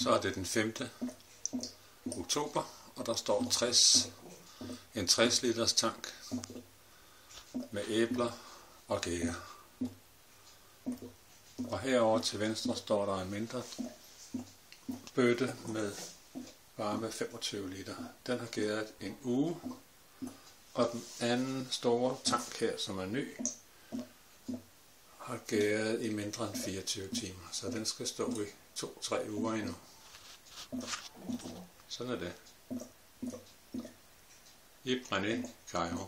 Så er det den 5. oktober, og der står 60, en 60 liters tank med æbler og gære. Og herover til venstre står der en mindre bøtte med varme 25 liter. Den har gæret en uge, og den anden store tank her, som er ny, har gæret i mindre end 24 timer, så den skal stå i 2-3 uger endnu. Sådan er det. Yves René Cairo.